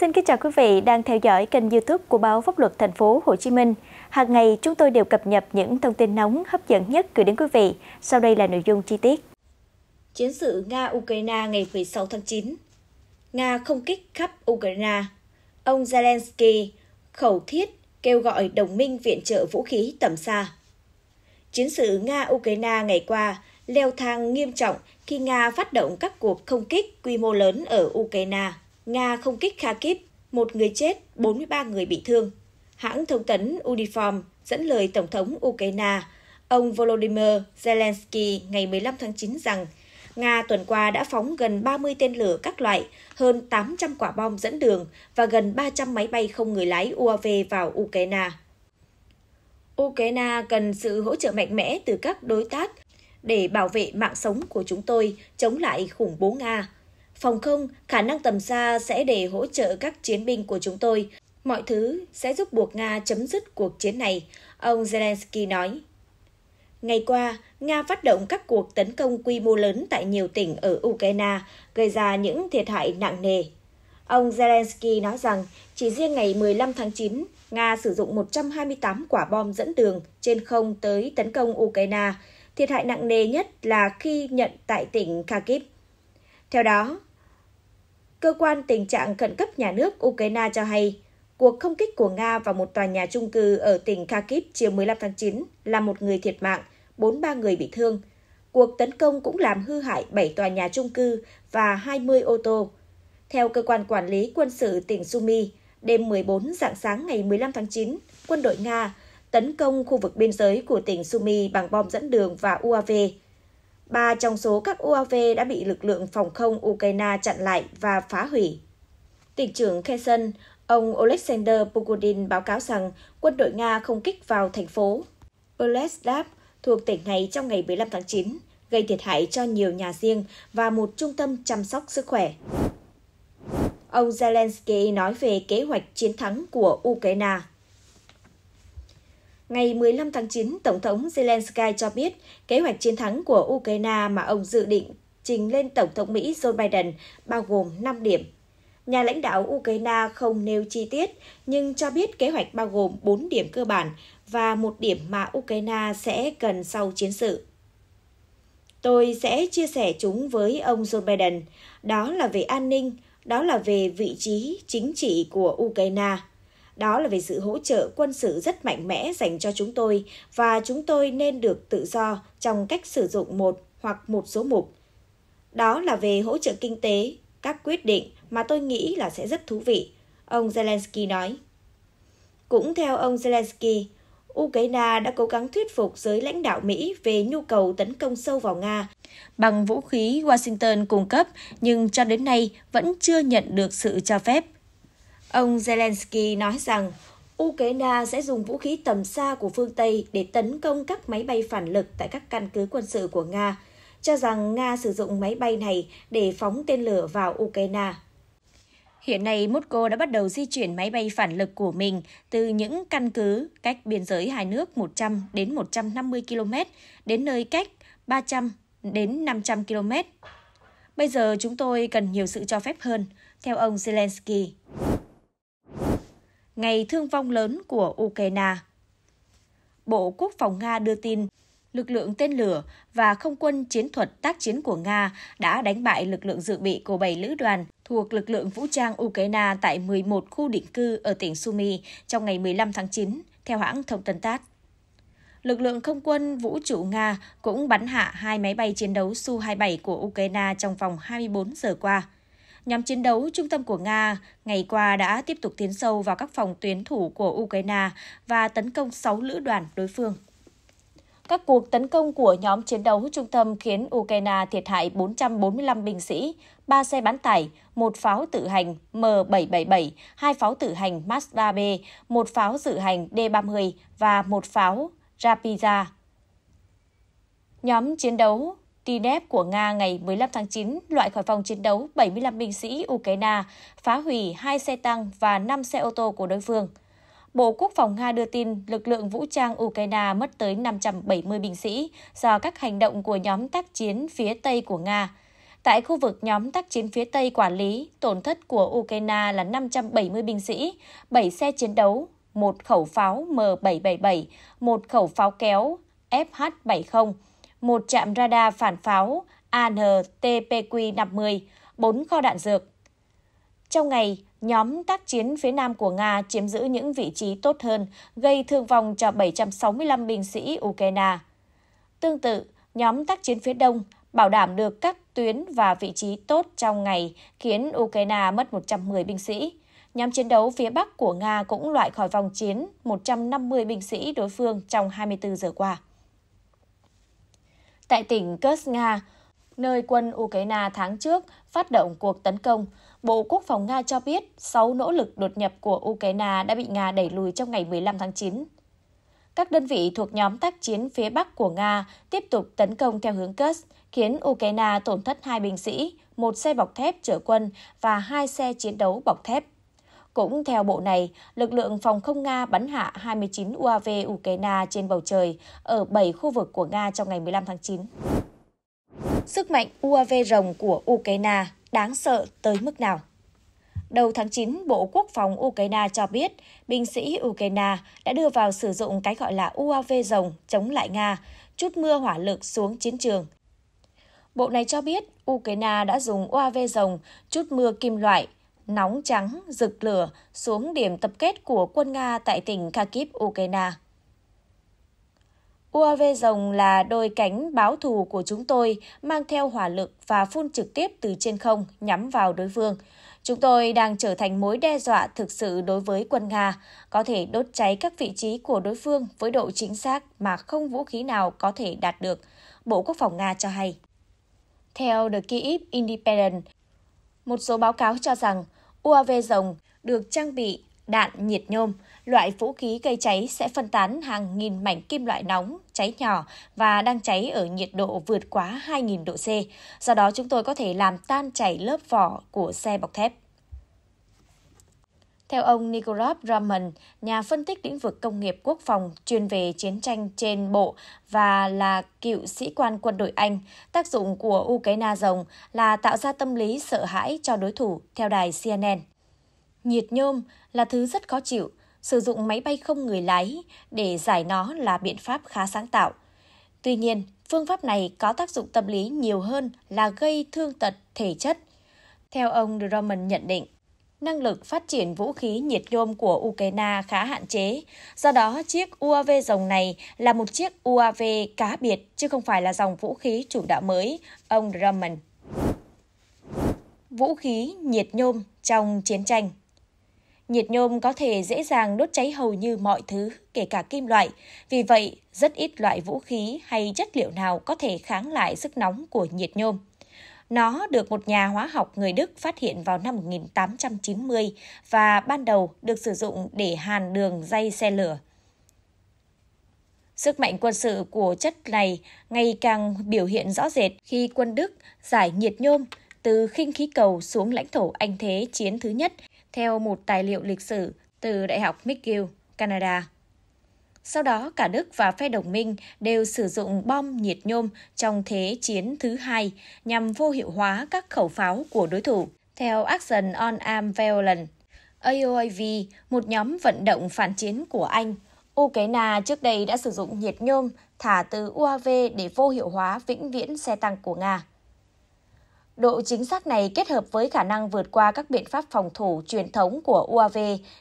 Xin kính chào quý vị đang theo dõi kênh YouTube của báo Pháp luật Thành phố Hồ Chí Minh. Hàng ngày, chúng tôi đều cập nhật những thông tin nóng, hấp dẫn nhất gửi đến quý vị. Sau đây là nội dung chi tiết. Chiến sự Nga-Ukraine ngày 16 tháng 9 Nga không kích khắp Ukraine. Ông Zelensky khẩu thiết kêu gọi đồng minh viện trợ vũ khí tầm xa. Chiến sự Nga-Ukraine ngày qua leo thang nghiêm trọng khi Nga phát động các cuộc không kích quy mô lớn ở Ukraine. Nga không kích Kharkiv, một người chết, 43 người bị thương. Hãng thông tấn Uniform dẫn lời Tổng thống Ukraine, ông Volodymyr Zelensky ngày 15 tháng 9 rằng Nga tuần qua đã phóng gần 30 tên lửa các loại, hơn 800 quả bom dẫn đường và gần 300 máy bay không người lái UAV vào Ukraine. Ukraine cần sự hỗ trợ mạnh mẽ từ các đối tác để bảo vệ mạng sống của chúng tôi chống lại khủng bố Nga. Phòng không, khả năng tầm xa sẽ để hỗ trợ các chiến binh của chúng tôi. Mọi thứ sẽ giúp buộc Nga chấm dứt cuộc chiến này, ông Zelensky nói. Ngày qua, Nga phát động các cuộc tấn công quy mô lớn tại nhiều tỉnh ở Ukraine, gây ra những thiệt hại nặng nề. Ông Zelensky nói rằng chỉ riêng ngày 15 tháng 9, Nga sử dụng 128 quả bom dẫn đường trên không tới tấn công Ukraine. Thiệt hại nặng nề nhất là khi nhận tại tỉnh Kharkiv. Theo đó, cơ quan tình trạng khẩn cấp nhà nước Ukraine cho hay cuộc không kích của Nga vào một tòa nhà trung cư ở tỉnh Kharkiv chiều 15 tháng 9 là một người thiệt mạng, 43 người bị thương. Cuộc tấn công cũng làm hư hại 7 tòa nhà trung cư và 20 ô tô. Theo cơ quan quản lý quân sự tỉnh Sumy, đêm 14 dạng sáng ngày 15 tháng 9, quân đội Nga tấn công khu vực biên giới của tỉnh Sumy bằng bom dẫn đường và UAV. Ba trong số các UAV đã bị lực lượng phòng không Ukraine chặn lại và phá hủy. Tỉnh trưởng Kherson, ông Alexander Pukodin báo cáo rằng quân đội Nga không kích vào thành phố Olesdav thuộc tỉnh này trong ngày 15 tháng 9, gây thiệt hại cho nhiều nhà riêng và một trung tâm chăm sóc sức khỏe. Ông Zelensky nói về kế hoạch chiến thắng của Ukraine. Ngày 15 tháng 9, Tổng thống Zelensky cho biết kế hoạch chiến thắng của Ukraine mà ông dự định trình lên Tổng thống Mỹ Joe Biden bao gồm 5 điểm. Nhà lãnh đạo Ukraine không nêu chi tiết, nhưng cho biết kế hoạch bao gồm 4 điểm cơ bản và một điểm mà Ukraine sẽ cần sau chiến sự. Tôi sẽ chia sẻ chúng với ông Joe Biden. Đó là về an ninh, đó là về vị trí chính trị của Ukraine. Đó là về sự hỗ trợ quân sự rất mạnh mẽ dành cho chúng tôi và chúng tôi nên được tự do trong cách sử dụng một hoặc một số mục. Đó là về hỗ trợ kinh tế, các quyết định mà tôi nghĩ là sẽ rất thú vị, ông Zelensky nói. Cũng theo ông Zelensky, Ukraine đã cố gắng thuyết phục giới lãnh đạo Mỹ về nhu cầu tấn công sâu vào Nga bằng vũ khí Washington cung cấp, nhưng cho đến nay vẫn chưa nhận được sự cho phép. Ông Zelensky nói rằng Ukraine sẽ dùng vũ khí tầm xa của phương Tây để tấn công các máy bay phản lực tại các căn cứ quân sự của Nga, cho rằng Nga sử dụng máy bay này để phóng tên lửa vào Ukraine. Hiện nay, Moscow đã bắt đầu di chuyển máy bay phản lực của mình từ những căn cứ cách biên giới hai nước 100 đến 150 km đến nơi cách 300 đến 500 km. Bây giờ chúng tôi cần nhiều sự cho phép hơn, theo ông Zelensky. Ngày thương vong lớn của Ukraine Bộ Quốc phòng Nga đưa tin lực lượng tên lửa và không quân chiến thuật tác chiến của Nga đã đánh bại lực lượng dự bị của 7 lữ đoàn thuộc lực lượng vũ trang Ukraine tại 11 khu định cư ở tỉnh Sumy trong ngày 15 tháng 9, theo hãng thông tấn TASS. Lực lượng không quân vũ trụ Nga cũng bắn hạ hai máy bay chiến đấu Su-27 của Ukraine trong vòng 24 giờ qua. Nhóm chiến đấu trung tâm của Nga ngày qua đã tiếp tục tiến sâu vào các phòng tuyến thủ của Ukraine và tấn công 6 lữ đoàn đối phương. Các cuộc tấn công của nhóm chiến đấu trung tâm khiến Ukraine thiệt hại 445 binh sĩ, 3 xe bán tải, một pháo tự hành M777, hai pháo tự hành Mazda B, một pháo dự hành D30 và một pháo Rapiza. Nhóm chiến đấu TNEP của Nga ngày 15 tháng 9 loại khỏi phòng chiến đấu 75 binh sĩ Ukraine, phá hủy hai xe tăng và 5 xe ô tô của đối phương – Bộ Quốc phòng Nga đưa tin lực lượng vũ trang Ukraine mất tới 570 binh sĩ do các hành động của nhóm tác chiến phía Tây của Nga. Tại khu vực nhóm tác chiến phía Tây quản lý, tổn thất của Ukraine là 570 binh sĩ, 7 xe chiến đấu, một khẩu pháo M777, một khẩu pháo kéo FH70, một trạm radar phản pháo ANTPQ-50, 4 kho đạn dược. Trong ngày, nhóm tác chiến phía Nam của Nga chiếm giữ những vị trí tốt hơn, gây thương vong cho 765 binh sĩ Ukraine. Tương tự, nhóm tác chiến phía Đông bảo đảm được các tuyến và vị trí tốt trong ngày, khiến Ukraine mất 110 binh sĩ. Nhóm chiến đấu phía Bắc của Nga cũng loại khỏi vòng chiến 150 binh sĩ đối phương trong 24 giờ qua. Tại tỉnh Kursk, Nga, nơi quân Ukraine tháng trước phát động cuộc tấn công, Bộ Quốc phòng Nga cho biết 6 nỗ lực đột nhập của Ukraine đã bị Nga đẩy lùi trong ngày 15 tháng 9. Các đơn vị thuộc nhóm tác chiến phía Bắc của Nga tiếp tục tấn công theo hướng Kursk, khiến Ukraine tổn thất hai binh sĩ, một xe bọc thép chở quân và hai xe chiến đấu bọc thép. Cũng theo bộ này, lực lượng phòng không Nga bắn hạ 29 UAV Ukraine trên bầu trời ở 7 khu vực của Nga trong ngày 15 tháng 9. Sức mạnh UAV rồng của Ukraine đáng sợ tới mức nào? Đầu tháng 9, Bộ Quốc phòng Ukraine cho biết binh sĩ Ukraine đã đưa vào sử dụng cái gọi là UAV rồng chống lại Nga, chút mưa hỏa lực xuống chiến trường. Bộ này cho biết Ukraine đã dùng UAV rồng chút mưa kim loại nóng trắng, rực lửa xuống điểm tập kết của quân Nga tại tỉnh Kharkiv, Ukraine. UAV rồng là đôi cánh báo thù của chúng tôi, mang theo hỏa lực và phun trực tiếp từ trên không nhắm vào đối phương. Chúng tôi đang trở thành mối đe dọa thực sự đối với quân Nga, có thể đốt cháy các vị trí của đối phương với độ chính xác mà không vũ khí nào có thể đạt được, Bộ Quốc phòng Nga cho hay. Theo The Kyiv Independent, một số báo cáo cho rằng UAV rồng được trang bị đạn nhiệt nhôm, loại vũ khí gây cháy sẽ phân tán hàng nghìn mảnh kim loại nóng, cháy nhỏ và đang cháy ở nhiệt độ vượt quá 2.000 độ C. Do đó chúng tôi có thể làm tan chảy lớp vỏ của xe bọc thép. Theo ông Nikolov Raman, nhà phân tích lĩnh vực công nghiệp quốc phòng chuyên về chiến tranh trên bộ và là cựu sĩ quan quân đội Anh, tác dụng của Ukraine rồng là tạo ra tâm lý sợ hãi cho đối thủ, theo đài CNN. Nhiệt nhôm là thứ rất khó chịu, sử dụng máy bay không người lái để giải nó là biện pháp khá sáng tạo. Tuy nhiên, phương pháp này có tác dụng tâm lý nhiều hơn là gây thương tật thể chất. Theo ông Drummond nhận định, năng lực phát triển vũ khí nhiệt nhôm của Ukraine khá hạn chế. Do đó, chiếc UAV rồng này là một chiếc UAV cá biệt, chứ không phải là dòng vũ khí chủ đạo mới, ông Drummond. Vũ khí nhiệt nhôm trong chiến tranh Nhiệt nhôm có thể dễ dàng đốt cháy hầu như mọi thứ, kể cả kim loại. Vì vậy, rất ít loại vũ khí hay chất liệu nào có thể kháng lại sức nóng của nhiệt nhôm. Nó được một nhà hóa học người Đức phát hiện vào năm 1890 và ban đầu được sử dụng để hàn đường dây xe lửa. Sức mạnh quân sự của chất này ngày càng biểu hiện rõ rệt khi quân Đức giải nhiệt nhôm từ khinh khí cầu xuống lãnh thổ Anh Thế chiến thứ nhất theo một tài liệu lịch sử từ Đại học McGill, Canada. Sau đó, cả Đức và phe đồng minh đều sử dụng bom nhiệt nhôm trong Thế chiến thứ hai nhằm vô hiệu hóa các khẩu pháo của đối thủ. Theo Action on Arm Violence, AOAV, một nhóm vận động phản chiến của Anh, Ukraine trước đây đã sử dụng nhiệt nhôm thả từ UAV để vô hiệu hóa vĩnh viễn xe tăng của Nga. Độ chính xác này kết hợp với khả năng vượt qua các biện pháp phòng thủ truyền thống của UAV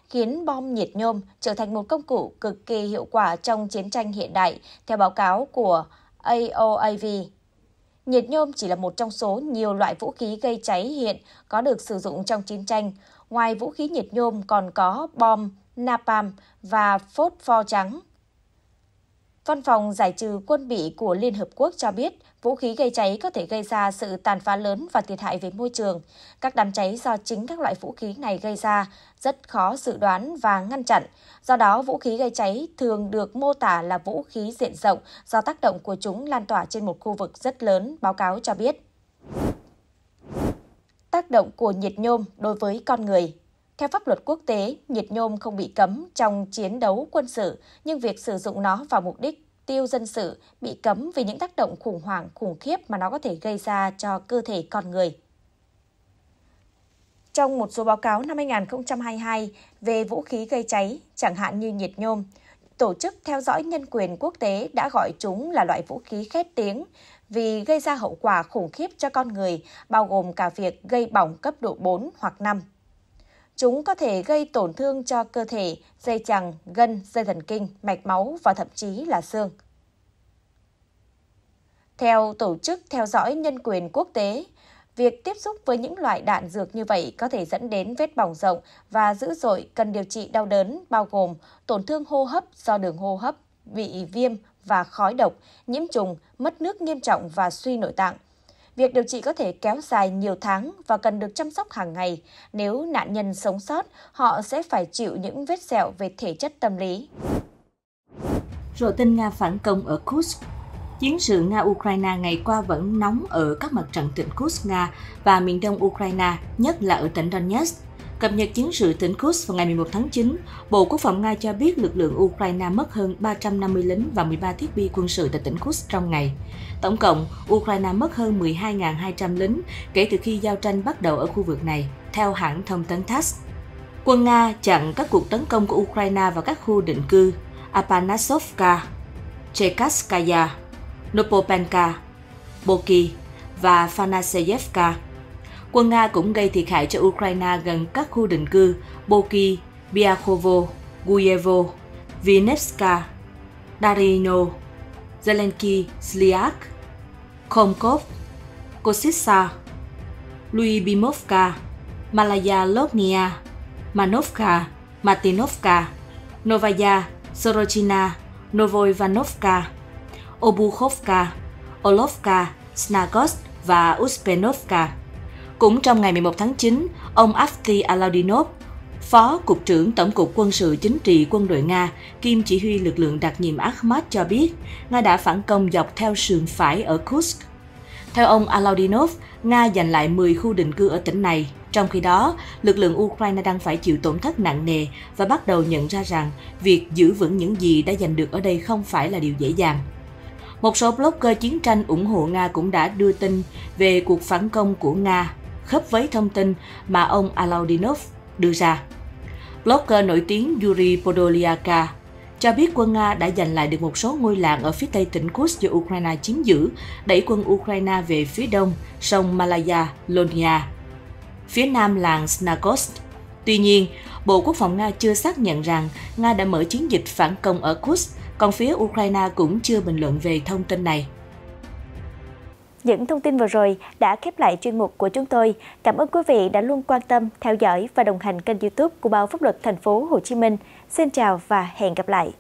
khiến bom nhiệt nhôm trở thành một công cụ cực kỳ hiệu quả trong chiến tranh hiện đại, theo báo cáo của AOAV. Nhiệt nhôm chỉ là một trong số nhiều loại vũ khí gây cháy hiện có được sử dụng trong chiến tranh. Ngoài vũ khí nhiệt nhôm còn có bom, napalm và phốt pho trắng. Văn phòng giải trừ quân bị của Liên Hợp Quốc cho biết vũ khí gây cháy có thể gây ra sự tàn phá lớn và thiệt hại về môi trường. Các đám cháy do chính các loại vũ khí này gây ra rất khó dự đoán và ngăn chặn. Do đó, vũ khí gây cháy thường được mô tả là vũ khí diện rộng do tác động của chúng lan tỏa trên một khu vực rất lớn, báo cáo cho biết. Tác động của nhiệt nhôm đối với con người theo pháp luật quốc tế, nhiệt nhôm không bị cấm trong chiến đấu quân sự, nhưng việc sử dụng nó vào mục đích tiêu dân sự bị cấm vì những tác động khủng hoảng khủng khiếp mà nó có thể gây ra cho cơ thể con người. Trong một số báo cáo năm 2022 về vũ khí gây cháy, chẳng hạn như nhiệt nhôm, Tổ chức theo dõi nhân quyền quốc tế đã gọi chúng là loại vũ khí khét tiếng vì gây ra hậu quả khủng khiếp cho con người, bao gồm cả việc gây bỏng cấp độ 4 hoặc 5. Chúng có thể gây tổn thương cho cơ thể, dây chằng, gân, dây thần kinh, mạch máu và thậm chí là xương. Theo Tổ chức Theo dõi Nhân quyền Quốc tế, việc tiếp xúc với những loại đạn dược như vậy có thể dẫn đến vết bỏng rộng và dữ dội cần điều trị đau đớn bao gồm tổn thương hô hấp do đường hô hấp, bị viêm và khói độc, nhiễm trùng, mất nước nghiêm trọng và suy nội tạng. Việc điều trị có thể kéo dài nhiều tháng và cần được chăm sóc hàng ngày. Nếu nạn nhân sống sót, họ sẽ phải chịu những vết sẹo về thể chất tâm lý. Rồi tin Nga phản công ở Kursk Chiến sự Nga-Ukraine ngày qua vẫn nóng ở các mặt trận tỉnh Kursk Nga và miền đông Ukraine, nhất là ở tỉnh Donetsk. Cập nhật chiến sự tỉnh Kursk vào ngày 11 tháng 9, Bộ Quốc phòng Nga cho biết lực lượng Ukraine mất hơn 350 lính và 13 thiết bị quân sự tại tỉnh Kursk trong ngày. Tổng cộng, Ukraine mất hơn 12.200 lính kể từ khi giao tranh bắt đầu ở khu vực này, theo hãng thông tấn TASS. Quân Nga chặn các cuộc tấn công của Ukraine vào các khu định cư Apanasovka, Chekaskaya, Nopopenka, Boki và Fanaseyevka. Quân Nga cũng gây thiệt hại cho Ukraine gần các khu định cư Boki, Biakhovo, Guyevo, Vinevska, Darino, Zelenki Sliak, Komkov, Kositsa, Luibimovka, Malaya Lognia, Manovka, matinovka, Novaya, Sorochina, Novoivanovka, obukhovka, Olovka, snagost và Uspenovka. Cũng trong ngày 11 tháng 9, ông Afti Alaudinov, Phó Cục trưởng Tổng cục Quân sự Chính trị Quân đội Nga, kiêm chỉ huy lực lượng đặc nhiệm Akhmat cho biết, Nga đã phản công dọc theo sườn phải ở Kursk. Theo ông Alaudinov, Nga giành lại 10 khu định cư ở tỉnh này. Trong khi đó, lực lượng Ukraine đang phải chịu tổn thất nặng nề và bắt đầu nhận ra rằng việc giữ vững những gì đã giành được ở đây không phải là điều dễ dàng. Một số blogger chiến tranh ủng hộ Nga cũng đã đưa tin về cuộc phản công của Nga, khớp với thông tin mà ông Alaudinov đưa ra. Blogger nổi tiếng Yuri Podolyaka cho biết quân Nga đã giành lại được một số ngôi làng ở phía tây tỉnh Kursk do Ukraine chiếm giữ, đẩy quân Ukraine về phía đông, sông Malaya, Lonia, phía nam làng Snagost. Tuy nhiên, Bộ Quốc phòng Nga chưa xác nhận rằng Nga đã mở chiến dịch phản công ở Kursk còn phía Ukraine cũng chưa bình luận về thông tin này. Những thông tin vừa rồi đã khép lại chuyên mục của chúng tôi. Cảm ơn quý vị đã luôn quan tâm, theo dõi và đồng hành kênh YouTube của Báo Pháp luật Thành phố Hồ Chí Minh. Xin chào và hẹn gặp lại.